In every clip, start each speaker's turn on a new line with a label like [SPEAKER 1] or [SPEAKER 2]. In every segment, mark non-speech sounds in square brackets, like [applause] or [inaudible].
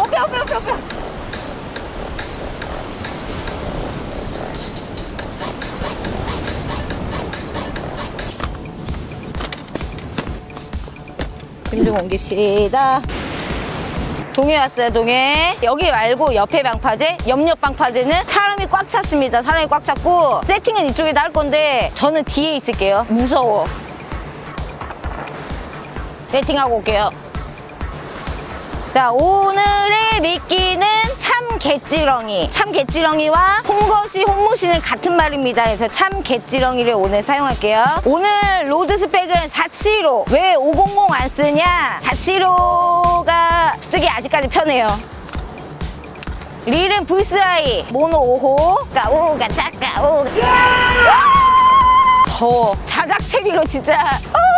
[SPEAKER 1] 어빼 어빼 어빼 어빼 짐좀 옮깁시다. 동해 왔어요 동해. 여기 말고 옆에 방파제 옆옆 방파제는 사람이 꽉 찼습니다. 사람이 꽉 찼고 세팅은 이쪽에다 할 건데 저는 뒤에 있을게요. 무서워. 세팅하고 올게요 자 오늘의 미끼는 참개찌렁이. 참개찌렁이와 홍것이 홍무시는 같은 말입니다. 그래서 참개찌렁이를 오늘 사용할게요. 오늘 로드 스펙은 475 왜 500 안 쓰냐? 475가 쓰기 아직까지 편해요. 릴은 불스아이. 모노 5호. 까우가 짜까우가 더워 자작체리로 진짜. 어,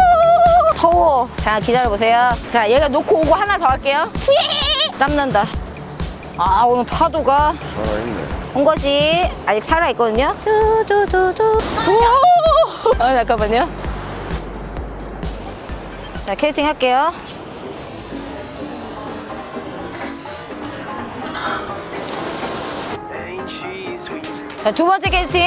[SPEAKER 1] 더워. 자 기다려보세요. 자 얘가 놓고 오고 하나 더 할게요. 휘 땀난다. 아 오늘 파도가.
[SPEAKER 2] 살아있네.
[SPEAKER 1] 홍것이 아직 살아있거든요? 두두두두. 오! 아 잠깐만요. 자 캐스팅 할게요. 자 두 번째 캐스팅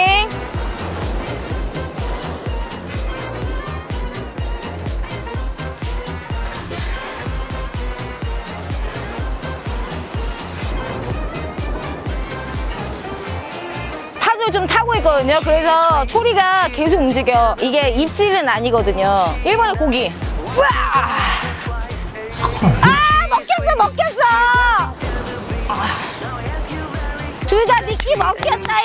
[SPEAKER 1] 파도 좀 타고 있거든요. 그래서 초리가 계속 움직여. 이게 입질은 아니거든요. 일본의 고기. 우와! 아, 먹혔어, 먹혔어! 둘 다 미끼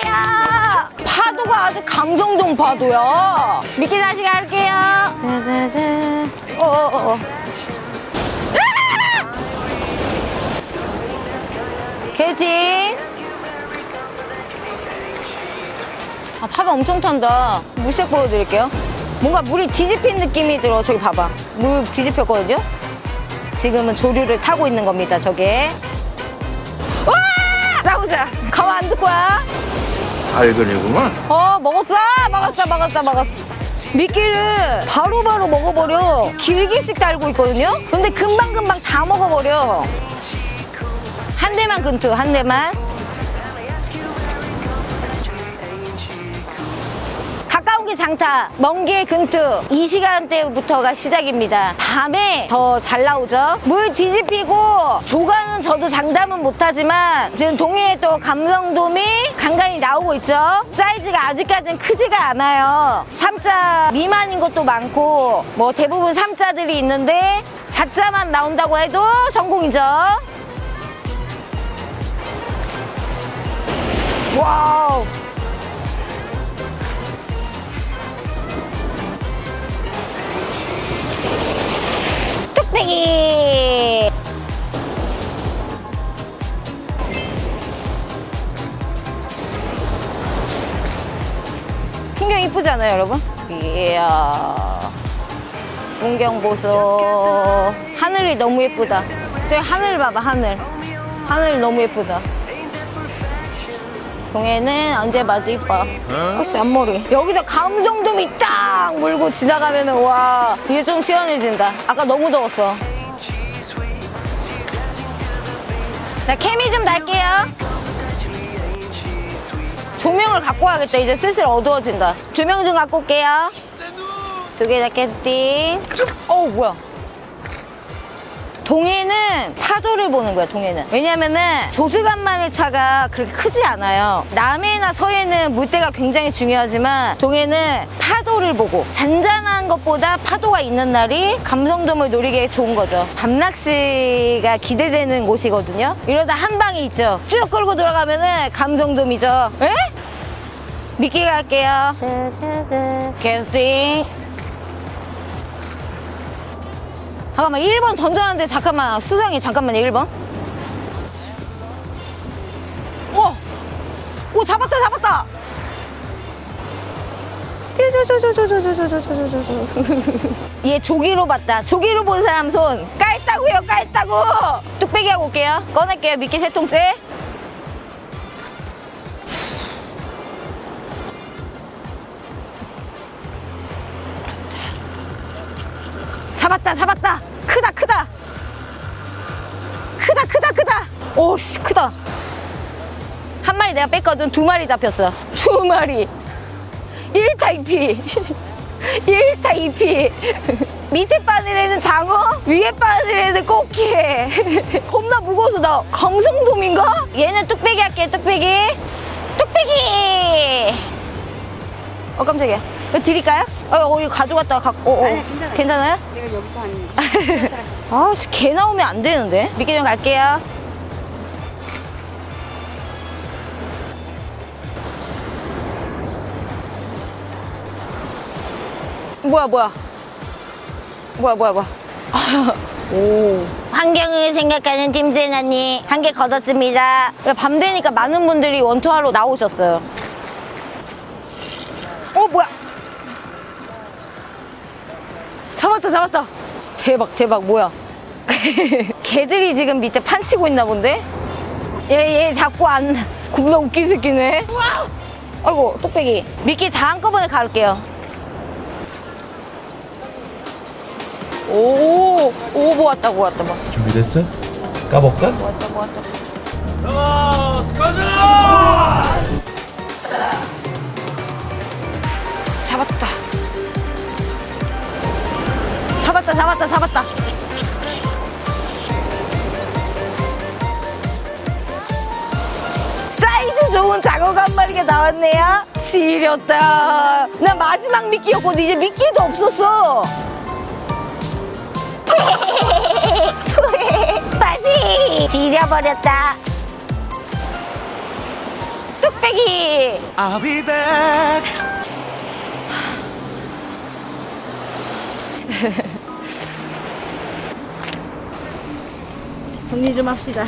[SPEAKER 1] 야! 파도가 아주 감성동 파도야. 미끼 다시 갈게요. 어어어. 아! 캐 파가 엄청 탄다. 물색 보여드릴게요. 뭔가 물이 뒤집힌 느낌이 들어. 저기 봐봐. 물 뒤집혔거든요? 지금은 조류를 타고 있는 겁니다, 저게. 와! 나오자. 가만 안둘 거야.
[SPEAKER 2] 알근이구만.
[SPEAKER 1] 어, 먹었어! 먹었어, 먹었어, 먹었어. 미끼를 바로바로 먹어버려. 길게씩 달고 있거든요? 근데 금방금방 다 먹어버려. 한 대만 근투, 한 대만. 게 장타, 먼게 근투. 이 시간대부터가 시작입니다. 밤에 더 잘 나오죠. 물 뒤집히고 조가는 저도 장담은 못하지만 지금 동해에 또 감성돔이 간간히 나오고 있죠. 사이즈가 아직까지는 크지가 않아요. 3자 미만인 것도 많고 뭐 대부분 3자들이 있는데 4자만 나온다고 해도 성공이죠. 와우. 풍경 이쁘지 않아요 여러분? 이야. 풍경 보소. 하늘이 너무 예쁘다. 저기 하늘 봐봐 하늘. 하늘 너무 예쁘다. 동해는 언제 봐도 이뻐. 혹시 앞머리. 여기서 감정돔이 딱 물고 지나가면 은 와 이제 좀 시원해진다. 아까 너무 더웠어. 자 케미 좀 달게요 조명을 갖고 와야겠다. 이제 슬슬 어두워진다. 조명 좀 갖고 올게요. 두개다 캐스팅 어우 뭐야 동해는 파도를 보는 거야 동해는. 왜냐면은 조수간만의 차가 그렇게 크지 않아요. 남해나 서해는 물때가 굉장히 중요하지만 동해는 파도를 보고 잔잔한 것보다 파도가 있는 날이 감성돔을 노리기에 좋은 거죠. 밤낚시가 기대되는 곳이거든요. 이러다 한 방이 있죠. 쭉 끌고 들어가면은 감성돔이죠. 에? 미끼 갈게요. 캐스팅 잠깐만 1번 던졌는데 잠깐만 수상이 잠깐만요 1번 오! 오 잡았다 잡았다 얘 조기로 봤다 조기로 본 사람 손 깔다고요 깔다고 뚝배기 하고 올게요 꺼낼게요 미끼 세 통째 잡았다 잡았다 크다 크다. 크다 크다 크다. 오씨 크다. 한 마리 내가 뺐거든. 두 마리 잡혔어. 두 마리. 1타 2피. 1타 2피. 밑에 바늘에는 장어 위에 바늘에는 꽃게. [laughs] 겁나 무거워서 나 강성돔인가? 얘는 뚝배기 할게 뚝배기. 뚝배기! 어 깜짝이야 이거 드릴까요? 어, 어 이거 가져갔다가 갖고 어, 어.
[SPEAKER 3] 아니야, 괜찮아요.
[SPEAKER 1] 괜찮아요?
[SPEAKER 3] 내가 여기서 한 [laughs]
[SPEAKER 1] 아씨 개 나오면 안 되는데 미끼 좀 갈게요 뭐야 뭐야 뭐야 뭐야 뭐야 [laughs] 오 환경을 생각하는 팀진 언니 한 개 걷었습니다 밤 되니까 많은 분들이 원투하러 나오셨어요 잡았다 잡았다. 대박 대박 뭐야? [laughs] 개들이 지금 밑에 판치고 있나 본데? 얘얘 잡고 안 겁나 웃긴 새끼네. 아이고 뚝배기. 미끼 다 한꺼번에 가을게요. 오오 모았다 모았다 뭐.
[SPEAKER 4] 준비됐어? 까볼까?
[SPEAKER 1] 모았다 모았다. 잡았다 잡았다 잡았다 잡았다. 사이즈 좋은 장어가 한 마리가 나왔네요. 지렸다. 나 마지막 미끼였거든. 이제 미끼도 없었어. 빠지 지려버렸다. 뚝배기.
[SPEAKER 5] I'll be back.
[SPEAKER 1] 정리 좀 합시다